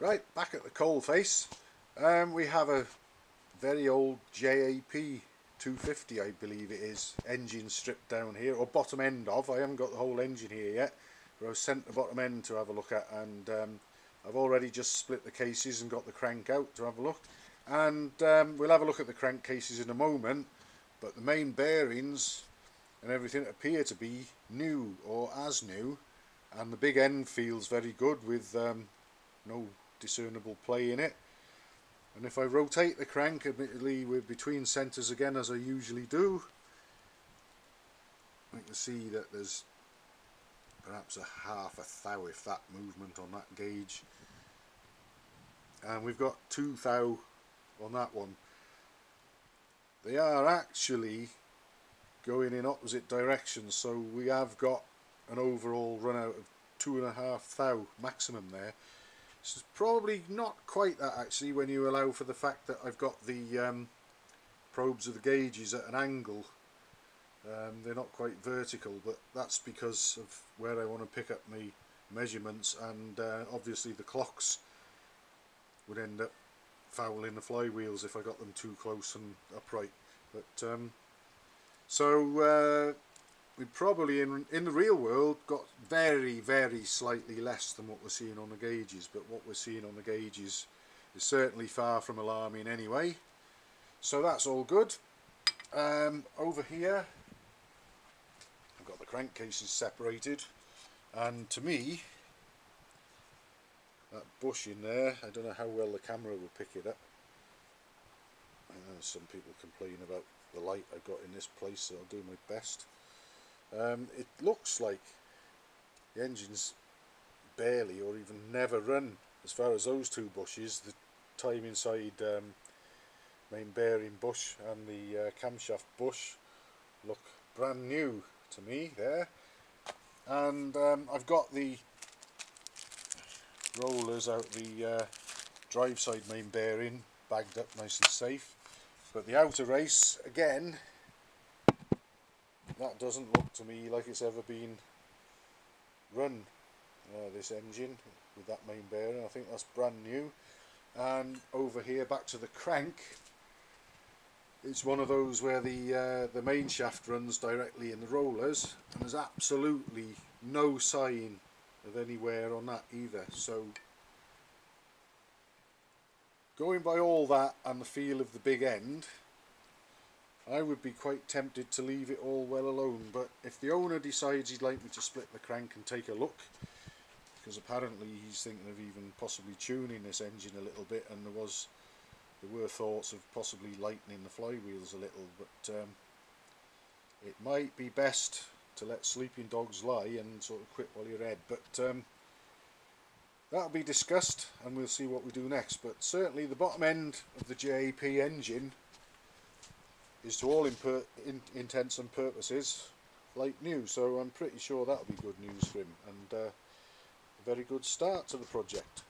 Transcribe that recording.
Right, back at the coal face. Um, we have a very old JAP 250, I believe it is, engine stripped down here, or bottom end of. I haven't got the whole engine here yet, but I was sent the bottom end to have a look at, and um, I've already just split the cases and got the crank out to have a look. And um, we'll have a look at the crank cases in a moment, but the main bearings and everything appear to be new or as new, and the big end feels very good with um, no discernible play in it. And if I rotate the crank admittedly with between centres again as I usually do I can see that there's perhaps a half a thou if that movement on that gauge. And we've got two thou on that one. They are actually going in opposite directions so we have got an overall run out of two and a half thou maximum there it's probably not quite that actually when you allow for the fact that I've got the um, probes of the gauges at an angle. Um, they're not quite vertical but that's because of where I want to pick up my measurements and uh, obviously the clocks would end up fouling the flywheels if I got them too close and upright. But um, so uh, we probably in in the real world got very very slightly less than what we're seeing on the gauges but what we're seeing on the gauges is certainly far from alarming anyway. So that's all good. Um, over here I've got the crankcases separated and to me that bush in there I don't know how well the camera will pick it up. I know some people complain about the light I've got in this place so I'll do my best um, it looks like the engine's barely or even never run as far as those two bushes, the timing side um, main bearing bush and the uh, camshaft bush look brand new to me there. And um, I've got the rollers out the uh, drive side main bearing bagged up nice and safe. But the outer race again that doesn't look to me like it's ever been run uh, this engine with that main bearing. I think that's brand new. And over here back to the crank it's one of those where the uh, the main shaft runs directly in the rollers and there's absolutely no sign of any wear on that either. So going by all that and the feel of the big end I would be quite tempted to leave it all well alone but if the owner decides he'd like me to split the crank and take a look because apparently he's thinking of even possibly tuning this engine a little bit and there was there were thoughts of possibly lightening the flywheels a little but um, it might be best to let sleeping dogs lie and sort of quit while you're ahead but um, that'll be discussed and we'll see what we do next. But certainly the bottom end of the JAP engine is to all in intents and purposes like new so I'm pretty sure that'll be good news for him and uh, a very good start to the project.